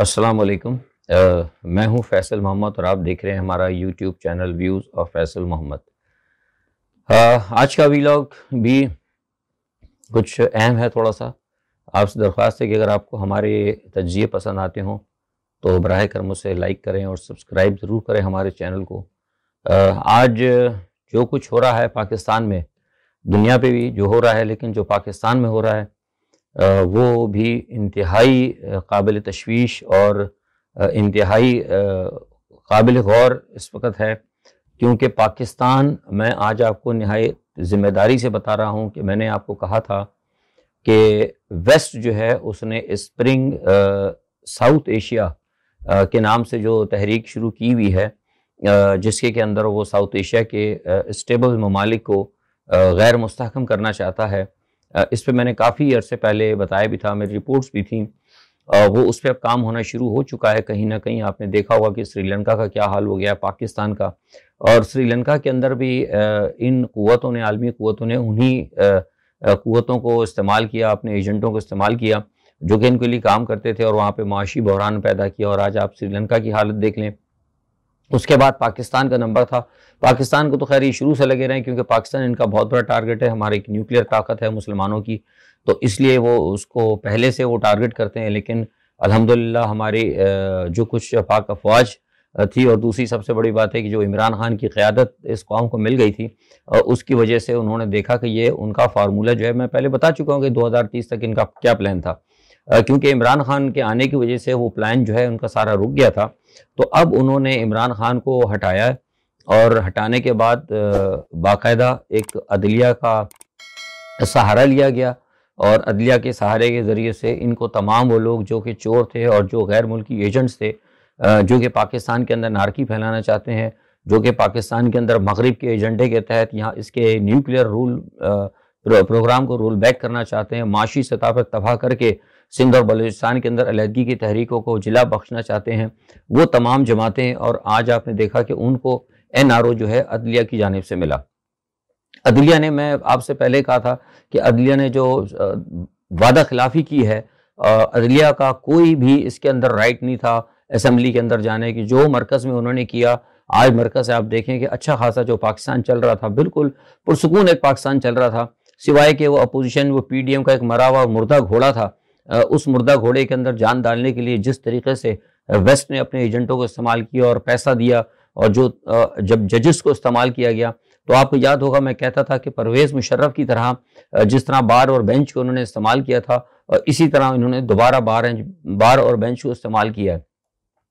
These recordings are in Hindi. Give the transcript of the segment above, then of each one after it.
अस्सलाम वालेकुम मैं हूँ फैसल मोहम्मद और आप देख रहे हैं हमारा YouTube channel views of Faisal Mohammad. आज का वीलॉग भी कुछ अहम है थोड़ा सा. आपसे दरख्वास्त है कि अगर आपको हमारे तजिए पसंद आते हों तो बरह कर मुझसे लाइक करें और सब्सक्राइब ज़रूर करें हमारे चैनल को. आज जो कुछ हो रहा है पाकिस्तान में, दुनिया पे भी जो हो रहा है, लेकिन जो पाकिस्तान में हो रहा है वो भी इंतहाई काबिल तशवीश और इंतहाई काबिल गौर इस वक्त है। क्योंकि पाकिस्तान, मैं आज आपको नहायत ज़िम्मेदारी से बता रहा हूँ कि मैंने आपको कहा था कि वेस्ट जो है, उसने स्प्रिंग साउथ एशिया के नाम से जो तहरीक शुरू की हुई है जिसके के अंदर वो साउथ एशिया के स्टेबल ममालिक को गैर मुस्तकम करना चाहता है। इस पर मैंने काफ़ी अरसे पहले बताया भी था, मेरी रिपोर्ट्स भी थी। वो उस पर अब काम होना शुरू हो चुका है, कहीं ना कहीं आपने देखा होगा कि श्रीलंका का क्या हाल हो गया पाकिस्तान का। और श्रीलंका के अंदर भी इन कुतों ने, आलमी कुतों ने उन्हीं कुतों को इस्तेमाल किया, अपने एजेंटों को इस्तेमाल किया, जो कि इनके लिए काम करते थे और वहाँ पर माशी बहरान पैदा किया। और आज आप श्रीलंका की हालत देख लें उसके बाद पाकिस्तान का नंबर था। पाकिस्तान को तो खैर ये शुरू से लगे रहे क्योंकि पाकिस्तान इनका बहुत बड़ा टारगेट है, हमारी एक न्यूक्लियर ताकत है मुसलमानों की। तो इसलिए वो उसको पहले से वो टारगेट करते हैं, लेकिन अल्हम्दुलिल्लाह हमारी जो कुछ पाक अफवाज थी और दूसरी सबसे बड़ी बात है कि जो इमरान खान की क़्यादत इस कौम को मिल गई थी और उसकी वजह से उन्होंने देखा कि ये उनका फार्मूला जो है, मैं पहले बता चुका हूँ कि 2030 तक इनका क्या प्लान था। क्योंकि इमरान खान के आने की वजह से वो प्लान जो है उनका सारा रुक गया था। तो अब उन्होंने इमरान खान को हटाया और हटाने के बाद बाकायदा एक अदलिया का सहारा लिया गया और अदलिया के सहारे के ज़रिए से इनको तमाम वो लोग जो कि चोर थे और जो गैर मुल्की एजेंट्स थे जो कि पाकिस्तान के अंदर नारकी फैलाना चाहते हैं, जो कि पाकिस्तान के अंदर मगरब के एजेंडे के तहत यहाँ इसके न्यूक्लियर रूल प्रोग्राम को रोल बैक करना चाहते हैं, माशी सतह पर तबाह करके सिंध और बलूचिस्तान के अंदर अलहदगी की तहरीकों को जिला बख्शना चाहते हैं। वो तमाम जमातें और आज आपने देखा कि उनको एन आर ओ जो है अदलिया की जानब से मिला। अदलिया ने, मैं आपसे पहले कहा था कि अदलिया ने जो वादा खिलाफी की है अदलिया का कोई भी इसके अंदर राइट नहीं था असम्बली के अंदर जाने की, जो मरकज़ में उन्होंने किया, आज मरकज़ से आप देखें कि अच्छा खासा जो पाकिस्तान चल रहा था, बिल्कुल पुरसकून एक पाकिस्तान चल रहा था। सिवाय के वो अपोजिशन वो पीडीएम का एक मरा हुआ मुर्दा घोड़ा था उस मुर्दा घोड़े के अंदर जान डालने के लिए जिस तरीके से वेस्ट ने अपने एजेंटों को इस्तेमाल किया और पैसा दिया और जो जब जजेस को इस्तेमाल किया गया तो आपको याद होगा मैं कहता था कि परवेज़ मुशर्रफ की तरह जिस तरह बार और बेंच को उन्होंने इस्तेमाल किया था और इसी तरह इन्होंने दोबारा बार बार और बेंच को इस्तेमाल किया है।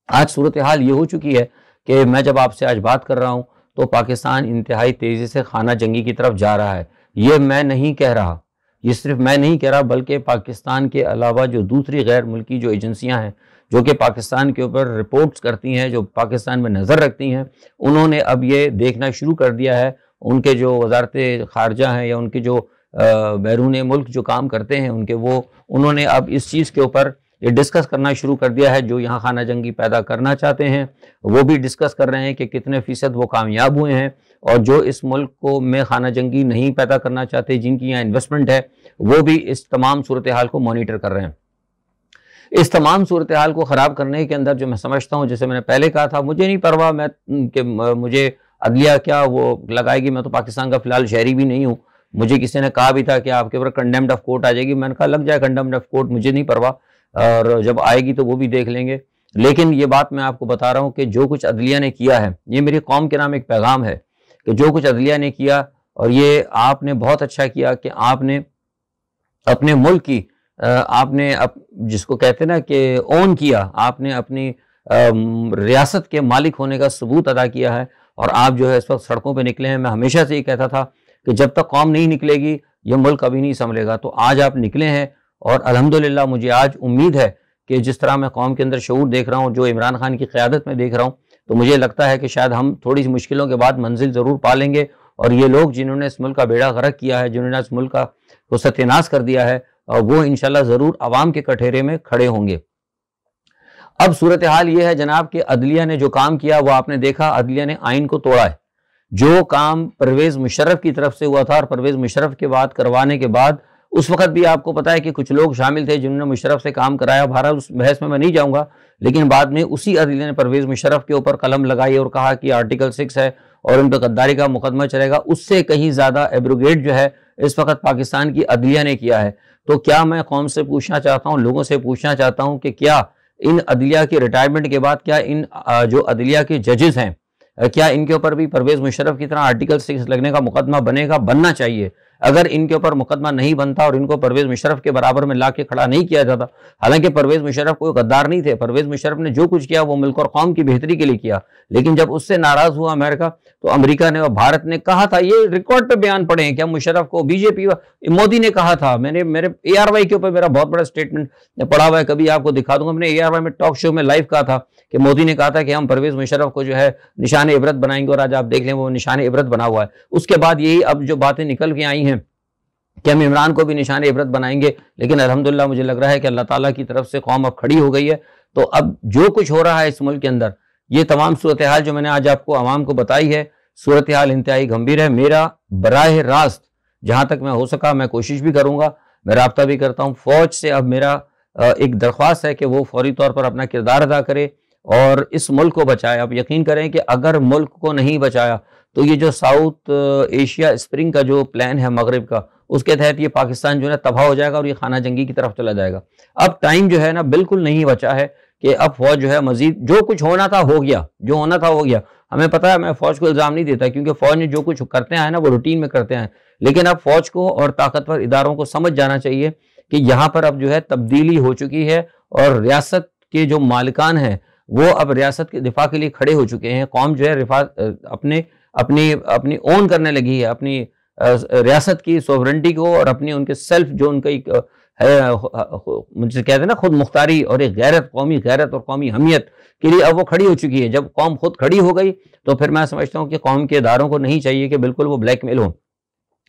आज सूरत हाल ये हो चुकी है कि मैं जब आपसे आज बात कर रहा हूँ तो पाकिस्तान इंतहाई तेज़ी से खाना जंगी की तरफ़ जा रहा है। ये मैं नहीं कह रहा। ये सिर्फ़ मैं नहीं कह रहा, बल्कि पाकिस्तान के अलावा जो दूसरी गैर मुल्की जो एजेंसियाँ हैं, जो कि पाकिस्तान के ऊपर रिपोर्ट्स करती हैं, जो पाकिस्तान में नज़र रखती हैं, उन्होंने अब ये देखना शुरू कर दिया है। उनके जो वजारत खारजा हैं या उनके जो बैरून मुल्क जो काम करते हैं, उनके वो, उन्होंने अब इस चीज़ के ऊपर ये डिस्कस करना शुरू कर दिया है, जो यहाँ खाना जंगी पैदा करना चाहते हैं। वो भी डिस्कस कर रहे हैं कि कितने फ़ीसद वो कामयाब हुए हैं। और जो इस मुल्क को में खाना जंगी नहीं पैदा करना चाहते, जिनकी यहाँ इन्वेस्टमेंट है, वो भी इस तमाम सूरत हाल को मॉनिटर कर रहे हैं। इस तमाम सूरत हाल को ख़राब करने के अंदर जो मैं समझता हूँ, जैसे मैंने पहले कहा था, मुझे नहीं परवाह, मैं, कि मुझे अदलिया क्या वो लगाएगी, मैं तो पाकिस्तान का फ़िलहाल शहरी भी नहीं हूँ। मुझे किसी ने कहा भी था कि आपके ऊपर कंडेम्ड ऑफ़ कोर्ट आ जाएगी। मैंने कहा, लग जाए कंडेम्ड ऑफ़ कोर्ट मुझे नहीं परवाह। और जब आएगी तो वो भी देख लेंगे। लेकिन ये बात मैं आपको बता रहा हूँ कि जो कुछ अदलिया ने किया है, ये मेरी कौम के नाम एक पैगाम है। कि जो कुछ अदलिया ने किया और ये आपने बहुत अच्छा किया कि आपने अपने मुल्क की आपने अप, जिसको कहते ना कि ओन किया आपने अपनी रियासत के मालिक होने का सबूत अदा किया है और आप जो है इस वक्त सड़कों पे निकले हैं। मैं हमेशा से ये कहता था कि जब तक कौम नहीं निकलेगी ये मुल्क अभी नहीं संभलेगा। तो आज आप निकले हैं और अल्हम्दुलिल्लाह मुझे आज उम्मीद है कि जिस तरह मैं कौम के अंदर शूर देख रहा हूँ जो इमरान खान की क़्यादत में देख रहा हूँ तो मुझे लगता है कि शायद हम थोड़ी सी मुश्किलों के बाद मंजिल ज़रूर पा लेंगे और ये लोग जिन्होंने इस मुल्क का बेड़ा गर्क किया है, जिन्होंने इस मुल्क का को सत्यानाश कर दिया है वो इनशाला ज़रूर आवाम के कठेरे में खड़े होंगे। अब सूरत हाल ये है जनाब कि अदलिया ने जो काम किया, वो आपने देखा, अदलिया ने आइन को तोड़ा है। जो काम परवेज़ मुशर्रफ की तरफ़ से हुआ था और परवेज़ मुशर्रफ के बाद करवाने के बाद, उस वक्त भी आपको पता है कि कुछ लोग शामिल थे जिन्होंने मुशरफ से काम कराया। भारत उस बहस में मैं नहीं जाऊँगा लेकिन बाद में उसी अदलिया ने परवेज मुशरफ के ऊपर कलम लगाई और कहा कि आर्टिकल सिक्स है और उन पर गद्दारी का मुकदमा चलेगा। उससे कहीं ज़्यादा एब्रोगेट जो है, इस वक्त पाकिस्तान की अदलिया ने किया है। तो क्या मैं कौम से पूछना चाहता हूँ, लोगों से पूछना चाहता हूँ कि क्या इन अदलिया के रिटायरमेंट के बाद क्या इन जो अदलिया के जजेस हैं क्या इनके ऊपर भी परवेज मुशरफ की तरह आर्टिकल सिक्स लगने का मुकदमा बनेगा? बनना चाहिए। अगर इनके ऊपर मुकदमा नहीं बनता और इनको परवेज मुशरफ के बराबर में ला के खड़ा नहीं किया जाता, हालाँकि परवेज मुशरफ कोई गद्दार नहीं थे, परवेज मुशरफ ने जो कुछ किया वो मुल्क और कौम की बेहतरी के लिए किया। लेकिन जब उससे नाराज़ हुआ अमेरिका तो अमेरिका ने और भारत ने कहा था, ये रिकॉर्ड पे बयान पड़े हैं, क्या मुशरफ को बीजेपी मोदी ने कहा था? मैंने, मेरे एआरवाई के ऊपर मेरा बहुत बड़ा स्टेटमेंट पढ़ा हुआ है, कभी आपको दिखा दूँगा। मैंने ए में टॉक शो में लाइव कहा था कि मोदी ने कहा था कि हम परवेज मुशरफ को जो है निशान इबरत बनाएँगे और आज आप देख लें वो निशान इबरत बना हुआ है। उसके बाद यही अब जो बातें निकल के आई कि हम इमरान को भी निशान इबरत बनाएँगे, लेकिन अलहमदिल्ला मुझे लग रहा है कि अल्लाह ताला की तरफ़ से कौम अब खड़ी हो गई है। तो अब जो कुछ हो रहा है इस मुल्क के अंदर, ये तमाम सूरत हाल जो मैंने आज आपको आवाम को बताई है सूरत हाल इंतहाई गंभीर है। मेरा बराह रास्त जहाँ तक मैं हो सका, मैं कोशिश भी करूँगा, मैं रबता भी करता हूँ। फौज से अब मेरा एक दरख्वास्त है कि वो फौरी तौर पर अपना किरदार अदा करे और इस मुल्क को बचाए। आप यकीन करें कि अगर मुल्क को नहीं बचाया तो ये जो साउथ एशिया स्प्रिंग का जो प्लान है, मगरब का उसके तहत ये पाकिस्तान जो है तबाह हो जाएगा और ये खाना जंगी की तरफ़ चला जाएगा। अब टाइम जो है ना, बिल्कुल नहीं बचा है कि अब फौज जो है, मजीद जो कुछ होना था, हो गया। जो होना था, हो गया। हमें पता है मैं फौज को इल्ज़ाम नहीं देता क्योंकि फौज ने जो कुछ करते हैं ना, वो रूटीन में करते हैं। लेकिन अब फौज को और ताकतवर इदारों को समझ जाना चाहिए कि यहाँ पर अब जो है, तब्दीली हो चुकी है और रियासत के जो मालिकान हैं, वो अब रियासत के दिफा के लिए खड़े हो चुके हैं। कौम जो है अपने, अपनी अपनी ओन करने लगी है, अपनी रियासत की सोवरेंटी को और अपनी उनके सेल्फ जो उनका एक मुझे कहते हैं ना खुद मुख्तारी और एक गैरत, कौमी गैरत और कौमी हमियत के लिए अब वो खड़ी हो चुकी है। जब कौम खुद खड़ी हो गई तो फिर मैं समझता हूँ कि कौम के इदारों को नहीं चाहिए कि बिल्कुल वो ब्लैकमेल हो।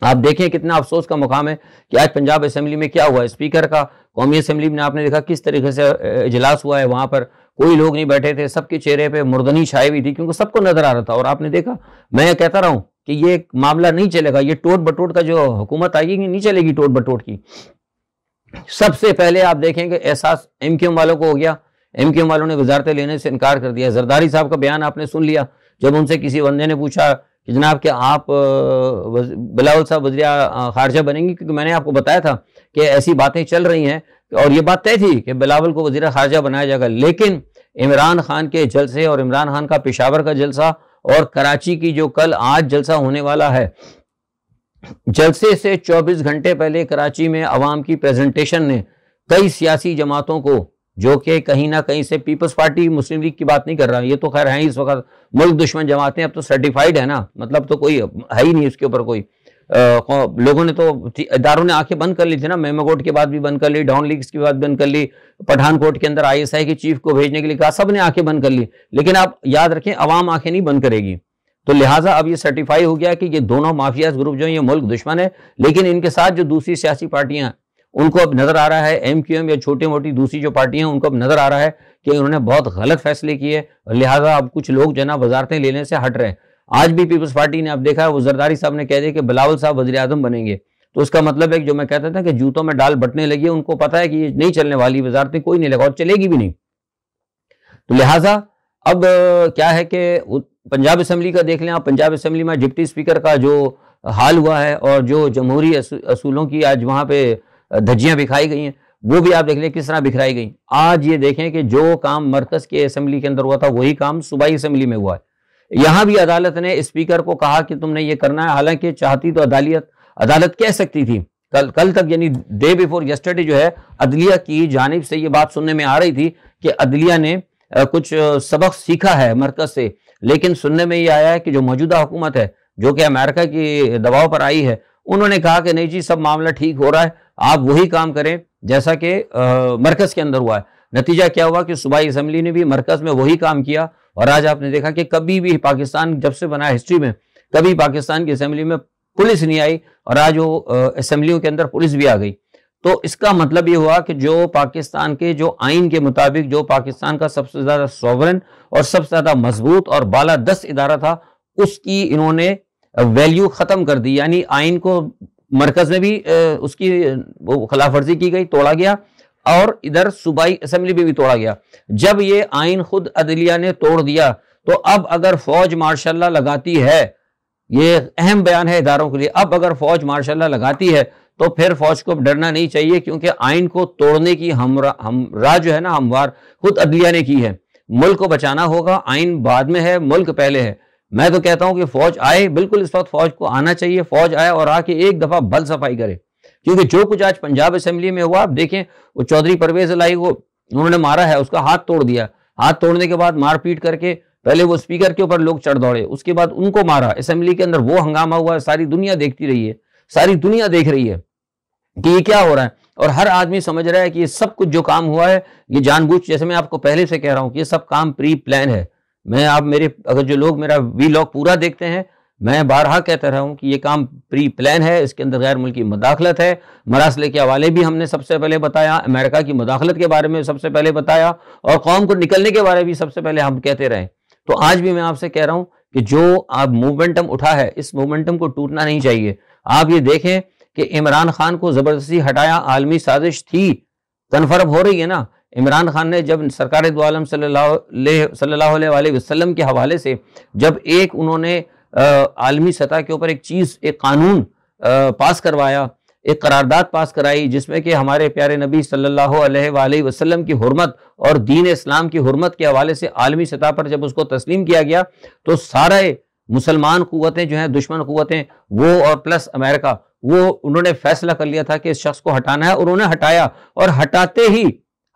आप देखें कितना अफसोस का मुकाम है कि आज पंजाब असम्बली में क्या हुआ है? स्पीकर का, कौमी असम्बली में आपने देखा किस तरीके से इजलास हुआ है। वहाँ पर कोई लोग नहीं बैठे थे, सबके चेहरे पे मुर्दनी छाई हुई थी, क्योंकि सबको नज़र आ रहा था। और आपने देखा, मैं कहता रहा हूँ कि ये मामला नहीं चलेगा, ये टोट बटोट का जो हुकूमत आएगी नहीं चलेगी टोट बटोट की? सबसे पहले आप देखेंगे एहसास एम क्यू वालों को हो गया। एम क्यू वालों ने वजारतें लेने से इनकार कर दिया। जरदारी साहब का बयान आपने सुन लिया। जब उनसे किसी बंदे ने पूछा कि जनाब, क्या आप बिलावल साहब वजरिया खारजा बनेंगे? क्योंकि मैंने आपको बताया था कि ऐसी बातें चल रही हैं और ये बात तय थी कि बिलावल को वज़ीर खारजा बनाया जाएगा। लेकिन इमरान खान के जलसे और इमरान खान का पेशावर का जलसा और कराची की जो कल आज जलसा होने वाला है, जलसे से 24 घंटे पहले कराची में अवाम की प्रेजेंटेशन ने कई सियासी जमातों को, जो कि कहीं ना कहीं से पीपल्स पार्टी मुस्लिम लीग की बात नहीं कर रहा, ये तो खैर है इस वक्त, मुल्क दुश्मन जमातें, अब तो सर्टिफाइड है ना मतलब तो कोई है ही नहीं उसके ऊपर कोई। लोगों ने तो इदारों ने आँखें बंद कर ली थी ना मेमोकोट के बाद भी बंद कर ली डाउन लीग्स की बात बंद कर ली पठानकोट के अंदर आईएसआई के चीफ को भेजने के लिए कहा सबने आँखें बंद कर ली। लेकिन आप याद रखें, अवाम आँखें नहीं बंद करेगी। तो लिहाजा अब ये सर्टिफाई हो गया कि ये दोनों माफियाज ग्रुप जो है, ये मुल्क दुश्मन है, लेकिन इनके साथ जो दूसरी सियासी पार्टियाँ उनको अब नज़र आ रहा है एम क्यू एम या छोटी मोटी दूसरी जो पार्टियाँ हैं, उनको अब नज़र आ रहा है कि उन्होंने बहुत गलत फैसले किए लिहाजा अब कुछ लोग जो है ना, वजारतें लेने से हट रहे हैं। आज भी पीपल्स पार्टी ने, आप देखा है, वो जरदारी साहब ने कह दिया कि बिलावल साहब वजी अजम बनेंगे। तो उसका मतलब है जो मैं कहता था कि जूतों में डाल बटने लगी है, उनको पता है कि ये नहीं चलने वाली वजारतें, कोई नहीं लगा और चलेगी भी नहीं। तो लिहाजा, अब क्या है कि पंजाब असम्बली का देख लें आप, पंजाब असम्बली में डिप्टी स्पीकर का जो हाल हुआ है और जो जमहूरी असूलों की आज वहाँ पे धज्जियाँ बिखाई गई हैं, वो भी आप देख लें किस तरह बिखराई गई। आज ये देखें कि जो काम मरकज के असम्बली के अंदर हुआ था, वही काम सूबाई असम्बली में हुआ है। यहाँ भी अदालत ने स्पीकर को कहा कि तुमने ये करना है। हालाँकि चाहती तो अदालत अदालत कह सकती थी। कल कल तक, यानी डे बिफोर यस्टरडे जो है, अदलिया की जानब से ये बात सुनने में आ रही थी कि अदलिया ने कुछ सबक सीखा है मरकज से। लेकिन सुनने में ये आया है कि जो मौजूदा हुकूमत है, जो कि अमेरिका की दबाव पर आई है, उन्होंने कहा कि नहीं जी, सब मामला ठीक हो रहा है, आप वही काम करें, जैसा कि मरकज के अंदर हुआ है। नतीजा क्या हुआ कि सूबाई असम्बली ने भी मरकज में वही काम किया और आज आपने देखा कि कभी भी पाकिस्तान जब से बना हिस्ट्री में, कभी पाकिस्तान की असेंबली में पुलिस नहीं आई और आज वो असेंबलियों के अंदर पुलिस भी आ गई। तो इसका मतलब ये हुआ कि जो पाकिस्तान के, जो आइन के मुताबिक, जो पाकिस्तान का सबसे ज़्यादा सॉवरन और सबसे ज़्यादा मज़बूत और बाला दस इदारा था, उसकी इन्होंने वैल्यू खत्म कर दी। यानी आइन को मरकज में भी उसकी वो खिलाफ वर्जी की गई, तोड़ा गया। और इधर सूबाई असेंबली में भी तोड़ा गया। जब ये आइन खुद अदलिया ने तोड़ दिया तो अब अगर फौज मार्शाला लगाती है, ये अहम बयान है इदारों के लिए, अब अगर फौज मार्शाला लगाती है तो फिर फौज को डरना नहीं चाहिए, क्योंकि आइन को तोड़ने की हमरा हमरा जो है ना, हमवार खुद अदलिया ने की है। मुल्क को बचाना होगा, आइन बाद में है, मुल्क पहले है। मैं तो कहता हूँ कि फौज आए, बिल्कुल इस वक्त फौज को आना चाहिए, फौज आए और आके एक दफ़ा बल सफ़ाई करे। क्योंकि जो कुछ आज पंजाब असेंबली में हुआ, आप देखें, वो चौधरी परवेज लाई को उन्होंने मारा है, उसका हाथ तोड़ दिया। हाथ तोड़ने के बाद मारपीट करके, पहले वो स्पीकर के ऊपर लोग चढ़ दौड़े, उसके बाद उनको मारा। असेंबली के अंदर वो हंगामा हुआ, सारी दुनिया देखती रही है, सारी दुनिया देख रही है कि ये क्या हो रहा है। और हर आदमी समझ रहा है कि ये सब कुछ जो काम हुआ है, ये जानबूझ, जैसे मैं आपको पहले से कह रहा हूँ कि ये सब काम प्री प्लान है। मैं, आप मेरे, अगर जो लोग मेरा वी लॉग पूरा देखते हैं मैं बारहा कहता रहा हूँ कि ये काम प्री प्लान है, इसके अंदर गैर मुल्की मदाखलत है। मरासले के हवाले भी हमने सबसे पहले बताया, अमेरिका की मदाखलत के बारे में सबसे पहले बताया, और कौम को निकलने के बारे में भी सबसे पहले हम कहते रहे। तो आज भी मैं आपसे कह रहा हूँ कि जो आप मूवमेंटम उठा है, इस मूवमेंटम को टूटना नहीं चाहिए। आप ये देखें कि इमरान खान को ज़बरदस्ती हटाया, आलमी साजिश थी। कन्फर्म हो रही है ना? इमरान खान ने जब सरकार दोम सल्लल्लाहु अलैहि वसल्लम के हवाले से, जब एक उन्होंने आलमी सतह के ऊपर एक चीज़, एक कानून पास करवाया, एक करारदाद पास कराई, जिसमें कि हमारे प्यारे नबी सल्लल्लाहु अलैहि वसल्लम की हुरमत और दीन इस्लाम की हुरमत के हवाले से आलमी सतह पर जब उसको तस्लीम किया गया तो सारे मुसलमान कुतें जो हैं, दुश्मन कुतें वो और प्लस अमेरिका, वो उन्होंने फैसला कर लिया था कि इस शख्स को हटाना है, और उन्होंने हटाया, और हटाते ही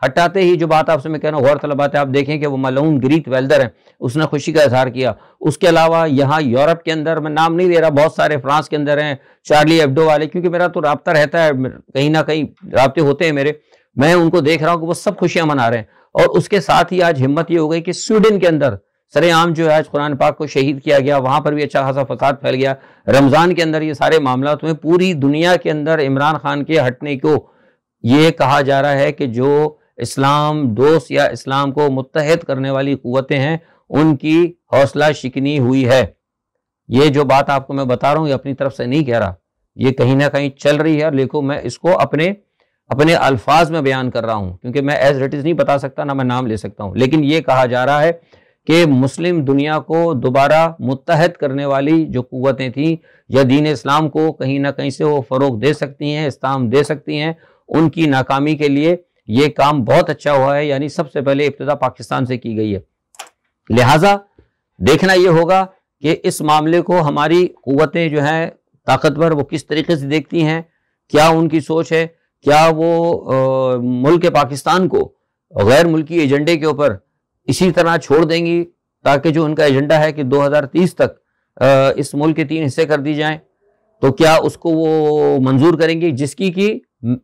हटाते ही जो बात आपसे मैं कह रहा हूँ, गौरतलब बात है, आप देखें कि वो मलून ग्रीत वेल्दर है, उसने खुशी का इजहार किया। उसके अलावा यहाँ यूरोप के अंदर, मैं नाम नहीं ले रहा, बहुत सारे फ्रांस के अंदर हैं, चार्ली एब्डो वाले, क्योंकि मेरा तो रबता रहता है कहीं ना कहीं रबते होते हैं मेरे। मैं उनको देख रहा हूँ कि वो सब खुशियाँ मना रहे हैं। और उसके साथ ही आज हिम्मत ये हो गई कि स्वीडन के अंदर, सरेआम जो है, आज कुरान पाक को शहीद किया गया, वहाँ पर भी अच्छा खासा फसाद फैल गया। रमज़ान के अंदर ये सारे मामला में पूरी दुनिया के अंदर इमरान खान के हटने को ये कहा जा रहा है कि जो इस्लाम दोस्त या इस्लाम को मुतहद करने वाली कुतें हैं, उनकी हौसला शिकनी हुई है। ये जो बात आपको मैं बता रहा हूँ, ये अपनी तरफ़ से नहीं कह रहा। ये कहीं ना कहीं चल रही है लेकिन मैं इसको अपने अपने अल्फाज में बयान कर रहा हूँ, क्योंकि मैं एज इट इज़ नहीं बता सकता, ना मैं नाम ले सकता हूँ। लेकिन ये कहा जा रहा है कि मुस्लिम दुनिया को दोबारा मुतहद करने वाली जो कुतें थी, या दीन इस्लाम को कहीं ना कहीं से वो फ़रोग दे सकती हैं इस्लाम दे सकती हैं, उनकी नाकामी के लिए ये काम बहुत अच्छा हुआ है यानी सबसे पहले इब्तदा पाकिस्तान से की गई है। लिहाजा देखना यह होगा कि इस मामले को हमारी कुतें जो हैं ताकतवर वो किस तरीके से देखती हैं क्या उनकी सोच है क्या वो आ, मुल्क पाकिस्तान को गैर मुल्की एजेंडे के ऊपर इसी तरह छोड़ देंगी ताकि जो उनका एजेंडा है कि 2030 तक आ, इस मुल्क के तीन हिस्से कर दी जाएँ तो क्या उसको वो मंजूर करेंगी जिसकी कि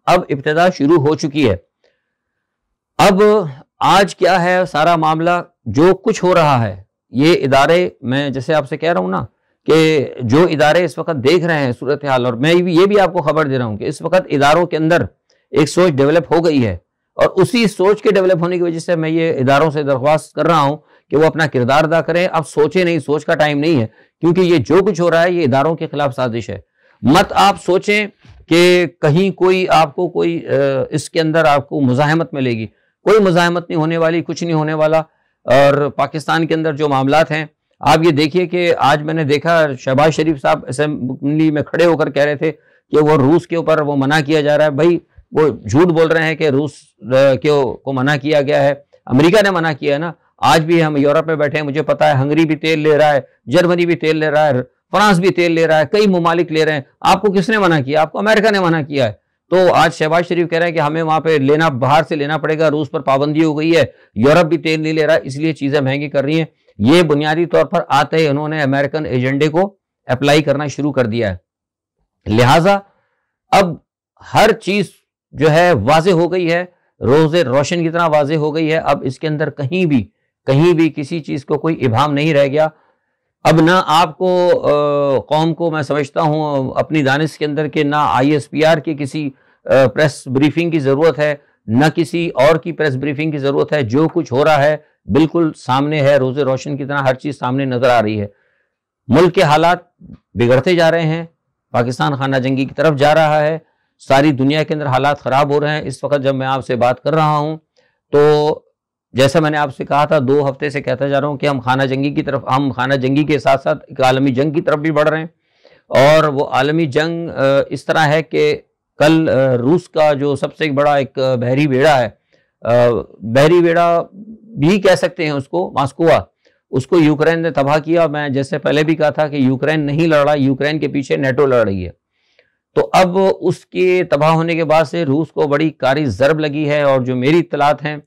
अब इब्तदा शुरू हो चुकी है। अब आज क्या है सारा मामला? जो कुछ हो रहा है, ये इदारे मैं जैसे आपसे कह रहा हूँ ना कि जो इदारे इस वक्त देख रहे हैं सूरत हाल और मैं ये भी आपको खबर दे रहा हूँ कि इस वक्त इदारों के अंदर एक सोच डेवलप हो गई है, और उसी सोच के डेवलप होने की वजह से मैं ये इदारों से दरख्वास्त कर रहा हूँ कि वो अपना किरदार अदा करें। अब सोचे नहीं, सोच का टाइम नहीं है, क्योंकि ये जो कुछ हो रहा है, ये इदारों के खिलाफ साजिश है। मत आप सोचें कि कहीं कोई आपको कोई इसके अंदर आपको मुजाहमत मिलेगी। कोई मुजामत नहीं होने वाली, कुछ नहीं होने वाला। और पाकिस्तान के अंदर जो मामला हैं, आप ये देखिए कि आज मैंने देखा, शहबाज शरीफ साहब असम्बली में खड़े होकर कह रहे थे कि वो रूस के ऊपर वो मना किया जा रहा है। भाई, वो झूठ बोल रहे हैं कि रूस के को मना किया गया है। अमेरिका ने मना किया है ना। आज भी हम यूरोप में बैठे हैं, मुझे पता है, हंगरी भी तेल ले रहा है, जर्मनी भी तेल ले रहा है, फ्रांस भी तेल ले रहा है, कई ममालिक ले रहे हैं। आपको किसने मना किया? आपको अमेरिका ने मना किया है। तो आज शहबाज शरीफ कह रहे हैं कि हमें वहाँ पे लेना, बाहर से लेना पड़ेगा रूस पर पाबंदी हो गई है। यूरोप भी तेल नहीं ले रहा, इसलिए चीज़ें महँगी कर रही हैं। ये बुनियादी तौर पर आते ही उन्होंने अमेरिकन एजेंडे को अप्लाई करना शुरू कर दिया है। लिहाजा, अब हर चीज़ जो है वाजे हो गई है, रोज़े रोशन की तरह वाजे हो गई है। अब इसके अंदर कहीं भी कहीं भी किसी चीज़ को कोई इबाम नहीं रह गया। अब ना आपको कौम को मैं समझता हूँ अपनी दानिश के अंदर के ना आईएसपीआर की किसी आ, प्रेस ब्रीफिंग की ज़रूरत है न किसी और की प्रेस ब्रीफिंग की ज़रूरत है जो कुछ हो रहा है बिल्कुल सामने है रोज़े रोशन की तरह हर चीज़ सामने नज़र आ रही है। मुल्क के हालात बिगड़ते जा रहे हैं पाकिस्तान खाना जंगी की तरफ़ जा रहा है सारी दुनिया के अंदर हालात ख़राब हो रहे हैं इस वक्त जब मैं आपसे बात कर रहा हूँ तो जैसा मैंने आपसे कहा था, दो हफ़्ते से कहता जा रहा हूँ कि हम खाना जंगी की तरफ़, हम खाना जंगी के साथ साथ एक आलमी जंग की तरफ़ भी बढ़ रहे हैं। और वो आलमी जंग इस तरह है कि कल रूस का जो सबसे बड़ा एक बहरी बेड़ा है बहरी बेड़ा भी कह सकते हैं उसको, मास्कोवा, उसको यूक्रेन ने तबाह किया। मैं जैसे पहले भी कहा था कि यूक्रेन नहीं लड़ रहा, यूक्रेन के पीछे नेटो लड़ रही है। तो अब उसके तबाह होने के बाद से रूस को बड़ी कारी जरब लगी है और जो मेरी इतलात हैं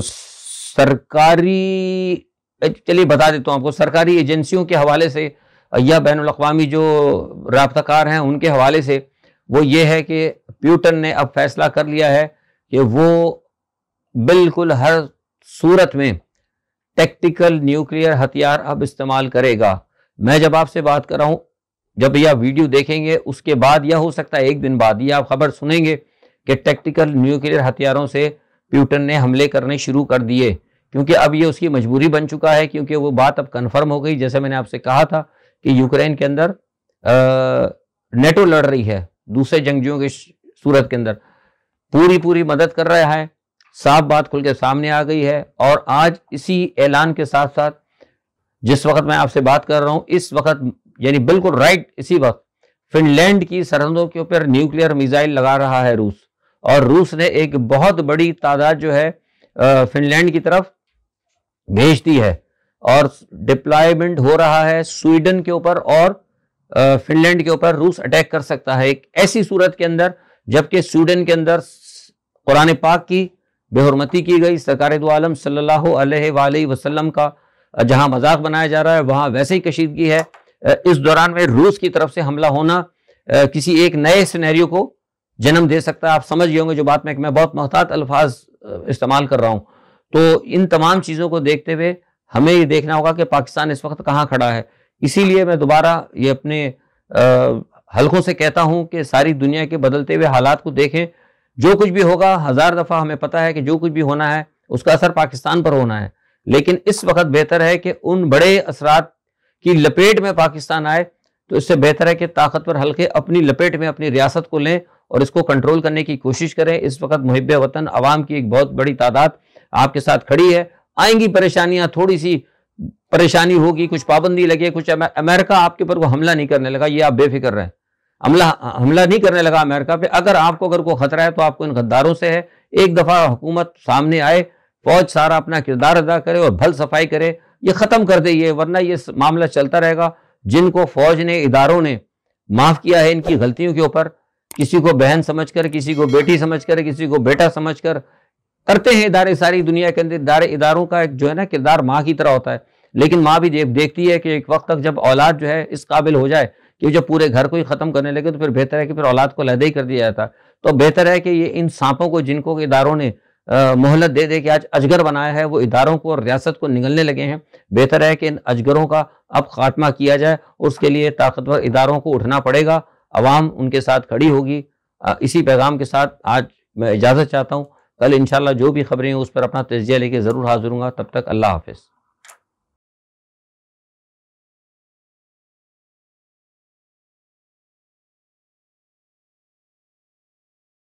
सरकारी चलिए बता देता हूँ आपको, सरकारी एजेंसियों के हवाले से या बैन अवी जो रबताकार हैं, उनके हवाले से वो ये है कि प्यूटन ने अब फैसला कर लिया है कि वो बिल्कुल हर सूरत में टेक्टिकल न्यूक्लियर हथियार अब इस्तेमाल करेगा। मैं जब आपसे बात कर रहा हूँ, जब यह वीडियो देखेंगे, उसके बाद यह हो सकता है, एक दिन बाद यह आप खबर सुनेंगे। कि टेक्टिकल न्यूक्लियर हथियारों से प्यूटन ने हमले करने शुरू कर दिए। क्योंकि अब ये उसकी मजबूरी बन चुका है, क्योंकि वो बात अब कन्फर्म हो गई। जैसे मैंने आपसे कहा था कि यूक्रेन के अंदर नेटो लड़ रही है, दूसरे जंगजियों की सूरत के अंदर। पूरी पूरी मदद कर रहा है। साफ़ बात खुल के सामने आ गई है। और आज इसी ऐलान के साथ साथ जिस वक्त मैं आपसे बात कर रहा हूँ, इस वक्त, यानी बिल्कुल राइट इसी वक्त फिनलैंड की सरहदों के ऊपर न्यूक्लियर मिसाइल लगा रहा है रूस और रूस ने एक बहुत बड़ी तादाद जो है फिनलैंड की तरफ़ भेज दी है। और डिप्लॉयमेंट हो रहा है स्वीडन के ऊपर और फिनलैंड के ऊपर रूस अटैक कर सकता है एक ऐसी सूरत के अंदर, जबकि स्वीडन के अंदर कुरान पाक की बेहरमती की गई। सरकार आलम सल्लल्लाहु अलैहि वसल्लम का जहाँ मज़ाक बनाया जा रहा है, वहाँ वैसे ही कशीदगी है। इस दौरान में रूस की तरफ़ से हमला होना किसी एक नए सिनेरियो को जन्म दे सकता है। आप समझ गए होंगे जो बात में मैं बहुत मोहतात अल्फाज इस्तेमाल कर रहा हूँ। तो इन तमाम चीज़ों को देखते हुए हमें ये देखना होगा कि पाकिस्तान इस वक्त कहाँ खड़ा है। इसीलिए मैं दोबारा ये अपने हलकों से कहता हूँ कि सारी दुनिया के बदलते हुए हालात को देखें। जो कुछ भी होगा, हज़ार दफ़ा हमें पता है कि जो कुछ भी होना है, उसका असर पाकिस्तान पर होना है। लेकिन इस वक्त बेहतर है कि उन बड़े असरात की लपेट में पाकिस्तान आए तो इससे बेहतर है कि ताकतवर हल्के अपनी लपेट में अपनी रियासत को लें और इसको कंट्रोल करने की कोशिश करें। इस वक्त मुहब वतन आवाम की एक बहुत बड़ी तादाद आपके साथ खड़ी है। आएँगी परेशानियाँ थोड़ी सी परेशानी होगी, कुछ पाबंदी लगे, कुछ अमेरिका आपके ऊपर को हमला नहीं करने लगा, ये आप बेफिक्र रहें। हमला हमला नहीं करने लगा अमेरिका पे। अगर आपको, अगर कोई खतरा है तो आपको इन गद्दारों से है। एक दफ़ा हुकूमत सामने आए, फौज सारा अपना किरदार अदा करे और भल सफ़ाई करे। ये खत्म कर दे ये, वरना ये मामला चलता रहेगा। जिनको फौज ने, इदारों ने माफ़ किया है इनकी गलतियों के ऊपर किसी को बहन समझकर, किसी को बेटी समझकर, किसी को बेटा समझकर करते हैं इदारे, सारी दुनिया के अंदर इदारे, इदारों का एक जो है ना किरदार माँ की तरह होता है। लेकिन माँ भी देख, देखती है कि एक वक्त तक जब औलाद जो है इस काबिल हो जाए कि जब पूरे घर को ही खत्म करने लगे तो फिर बेहतर है कि फिर औलाद को लहदा ही कर दिया जाता। तो बेहतर है कि ये इन सांपों को, जिनको इदारों ने मोहलत दे दे के आज अजगर बनाया है, वो इदारों को और रियासत को निगलने लगे हैं। बेहतर है कि इन अजगरों का अब खात्मा किया जाए, उसके लिए ताकतवर इदारों को उठना पड़ेगा। अवाम उनके साथ खड़ी होगी। इसी पैगाम के साथ आज मैं इजाज़त चाहता हूँ। कल इंशाल्लाह जो भी खबरें हैं, उस पर अपना तजिया लेके ज़रूर हाजिर हूँ तब तक अल्लाह हाफिज़।